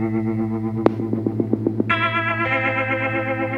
Thank you.